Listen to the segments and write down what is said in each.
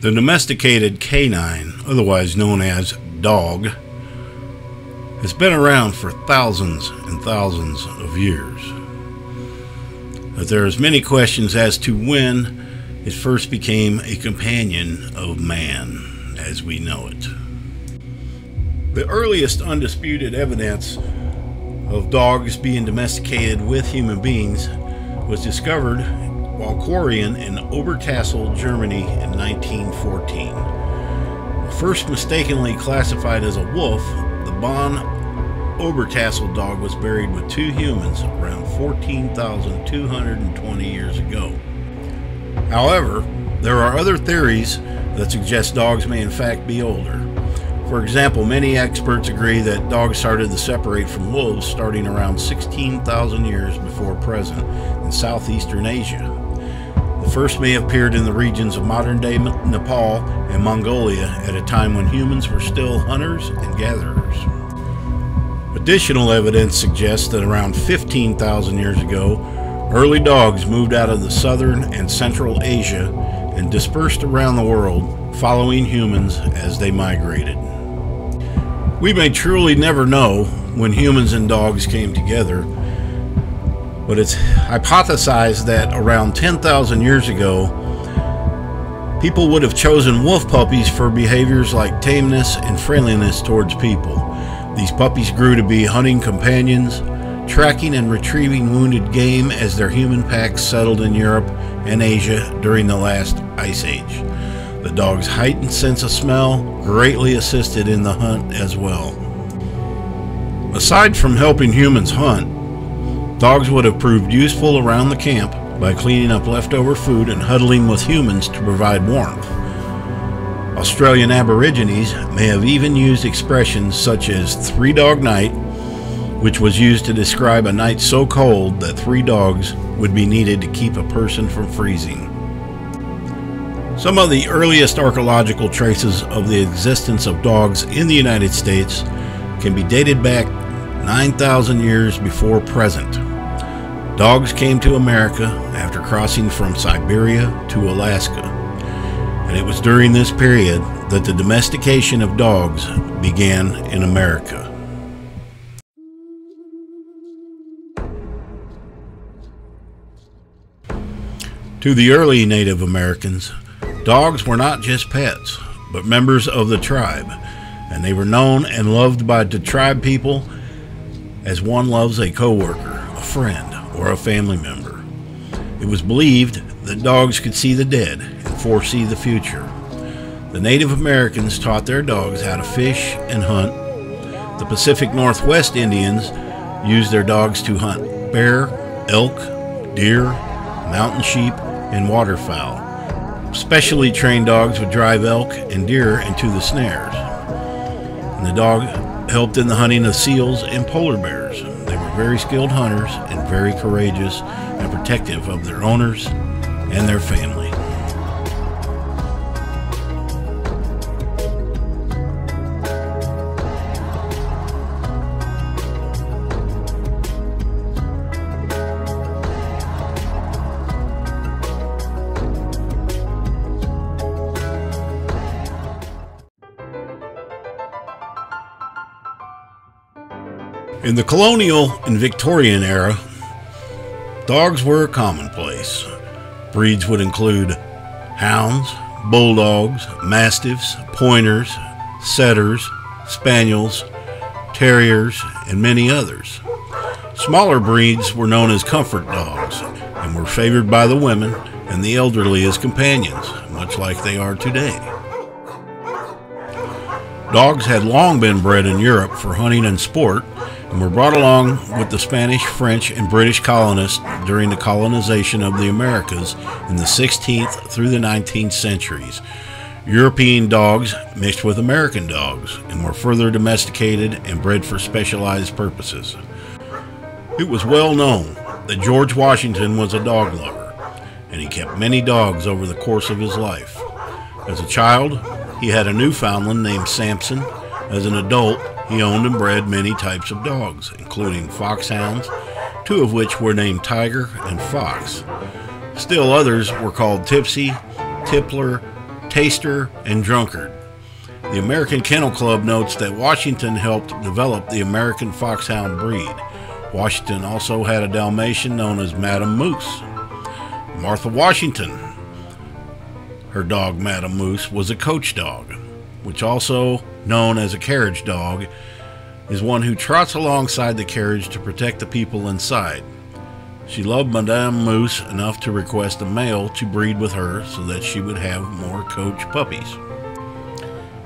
The domesticated canine, otherwise known as dog, has been around for thousands and thousands of years. But there is many questions as to when it first became a companion of man as we know it. The earliest undisputed evidence of dogs being domesticated with human beings was discovered while quarrying in Oberkassel, Germany in 1914. First mistakenly classified as a wolf, the Bonn Oberkassel dog was buried with two humans around 14,220 years ago. However, there are other theories that suggest dogs may in fact be older. For example, many experts agree that dogs started to separate from wolves starting around 16,000 years before present in southeastern Asia. The first may have appeared in the regions of modern day Nepal and Mongolia at a time when humans were still hunters and gatherers. Additional evidence suggests that around 15,000 years ago, early dogs moved out of the southern and central Asia and dispersed around the world, following humans as they migrated. We may truly never know when humans and dogs came together but it's hypothesized that around 10,000 years ago, people would have chosen wolf puppies for behaviors like tameness and friendliness towards people. These puppies grew to be hunting companions, tracking and retrieving wounded game as their human packs settled in Europe and Asia during the last ice age. The dog's heightened sense of smell greatly assisted in the hunt as well. Aside from helping humans hunt, Dogs would have proved useful around the camp by cleaning up leftover food and huddling with humans to provide warmth. Australian Aborigines may have even used expressions such as three dog night, which was used to describe a night so cold that three dogs would be needed to keep a person from freezing. Some of the earliest archaeological traces of the existence of dogs in the United States can be dated back 9,000 years before present. Dogs came to America after crossing from Siberia to Alaska, and it was during this period that the domestication of dogs began in America. To the early Native Americans, dogs were not just pets, but members of the tribe, and they were known and loved by the tribe people as one loves a coworker, a friend, or a family member. It was believed that dogs could see the dead and foresee the future. The Native Americans taught their dogs how to fish and hunt. The Pacific Northwest Indians used their dogs to hunt bear, elk, deer, mountain sheep, and waterfowl. Specially trained dogs would drive elk and deer into the snares. And the dog helped in the hunting of seals and polar bears very skilled hunters and very courageous and protective of their owners and their family. In the colonial and Victorian era, dogs were commonplace. Breeds would include hounds, bulldogs, mastiffs, pointers, setters, spaniels, terriers, and many others. Smaller breeds were known as comfort dogs and were favored by the women and the elderly as companions, much like they are today. Dogs had long been bred in Europe for hunting and sport and were brought along with the Spanish, French, and British colonists during the colonization of the Americas in the 16th through the 19th centuries. European dogs mixed with American dogs and were further domesticated and bred for specialized purposes. It was well known that George Washington was a dog lover, and he kept many dogs over the course of his life. As a child, he had a Newfoundland named Samson. As an adult, he owned and bred many types of dogs, including foxhounds, two of which were named Tiger and Fox. Still others were called Tipsy, Tippler, taster, and drunkard. The American Kennel Club notes that Washington helped develop the American Foxhound breed. Washington also had a Dalmatian known as Madame Moose. Martha Washington, her dog Madame Moose, was a coach dog, which also known as a carriage dog, is one who trots alongside the carriage to protect the people inside. She loved Madame Moose enough to request a male to breed with her so that she would have more coach puppies.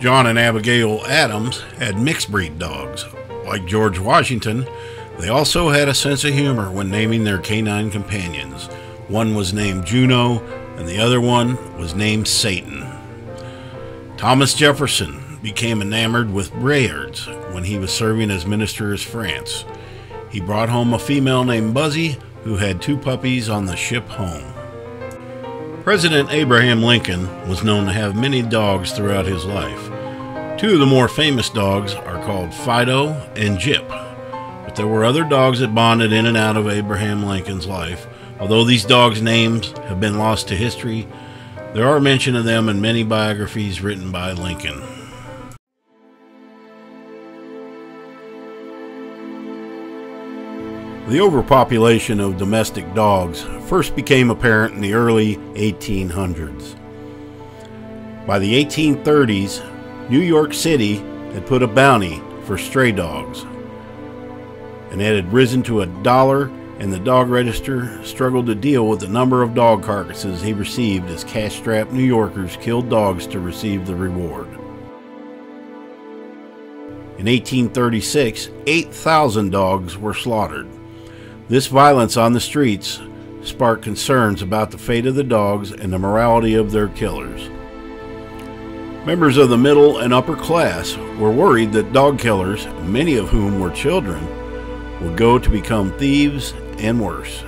John and Abigail Adams had mixed breed dogs. Like George Washington, they also had a sense of humor when naming their canine companions. One was named Juno, and the other one was named Satan. Thomas Jefferson became enamored with Briards when he was serving as minister of France. He brought home a female named Buzzy who had two puppies on the ship home. President Abraham Lincoln was known to have many dogs throughout his life. Two of the more famous dogs are called Fido and Jip, but there were other dogs that bonded in and out of Abraham Lincoln's life. Although these dogs' names have been lost to history, there are mention of them in many biographies written by Lincoln. The overpopulation of domestic dogs first became apparent in the early 1800s. By the 1830s, New York City had put a bounty for stray dogs, and it had risen to a dollar, and the dog register struggled to deal with the number of dog carcasses he received as cash strapped New Yorkers killed dogs to receive the reward. In 1836, 8,000 dogs were slaughtered. This violence on the streets sparked concerns about the fate of the dogs and the morality of their killers. Members of the middle and upper class were worried that dog killers, many of whom were children, would go to become thieves and worse.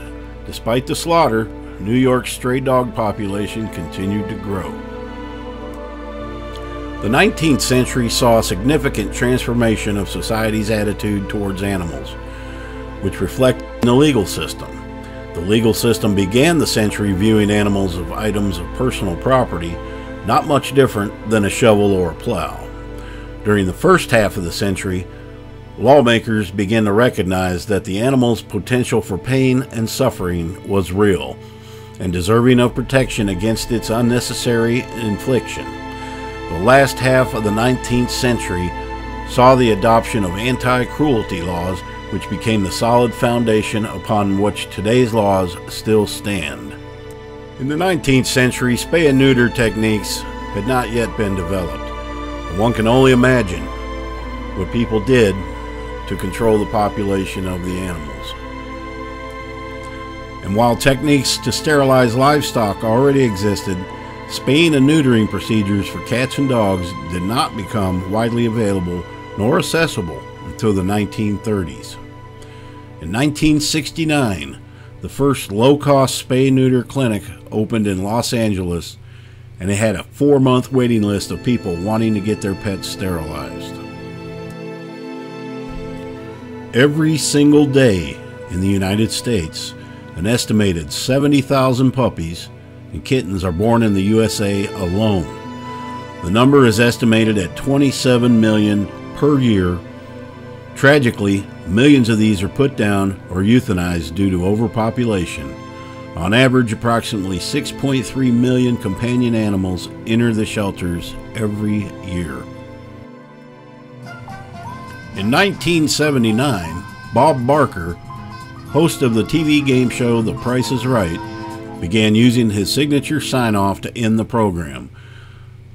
Despite the slaughter, New York's stray dog population continued to grow. The 19th century saw a significant transformation of society's attitude towards animals, which reflected the legal system. The legal system began the century viewing animals as items of personal property, not much different than a shovel or a plow. During the first half of the century, lawmakers began to recognize that the animal's potential for pain and suffering was real and deserving of protection against its unnecessary infliction. The last half of the 19th century saw the adoption of anti cruelty laws which became the solid foundation upon which today's laws still stand. In the 19th century, spay and neuter techniques had not yet been developed. And one can only imagine what people did to control the population of the animals. And while techniques to sterilize livestock already existed, spaying and neutering procedures for cats and dogs did not become widely available nor accessible until the 1930s. In 1969, the first low cost spay neuter clinic opened in Los Angeles, and it had a four month waiting list of people wanting to get their pets sterilized. Every single day in the United States, an estimated 70,000 puppies and kittens are born in the USA alone. The number is estimated at 27 million per year Tragically, millions of these are put down or euthanized due to overpopulation. On average, approximately 6.3 million companion animals enter the shelters every year. In 1979, Bob Barker, host of the TV game show The Price is Right, began using his signature sign off to end the program.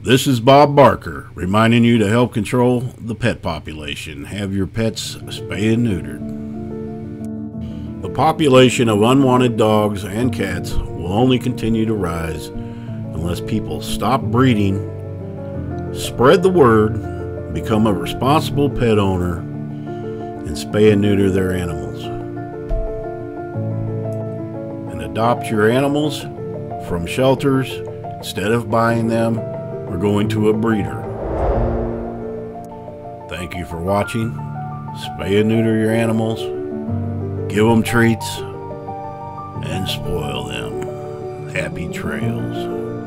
This is Bob Barker reminding you to help control the pet population. Have your pets spayed and neutered. The population of unwanted dogs and cats will only continue to rise unless people stop breeding, spread the word, become a responsible pet owner, and spay and neuter their animals. And adopt your animals from shelters instead of buying them or going to a breeder. Thank you for watching. Spay and neuter your animals, give them treats, and spoil them. Happy trails.